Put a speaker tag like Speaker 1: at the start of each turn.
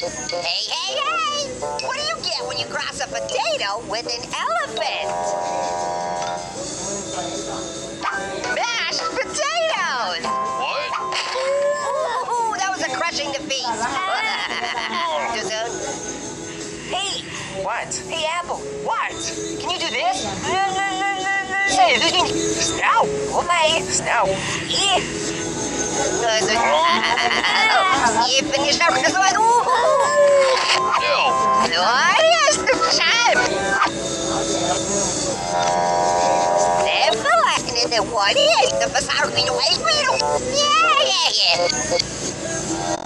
Speaker 1: Hey, hey, hey! What do you get when you cross a potato with an elephant? Mashed potatoes!
Speaker 2: What?
Speaker 1: Ooh, that was a crushing defeat. Too soon? Hey,
Speaker 2: What?
Speaker 1: hey, Apple,
Speaker 2: What?
Speaker 1: can you do this?
Speaker 2: Snout.
Speaker 1: Oh, okay.
Speaker 2: Snout.
Speaker 1: Yeah. Oh, you finish up this. the one is the pasar que yeah, yeah.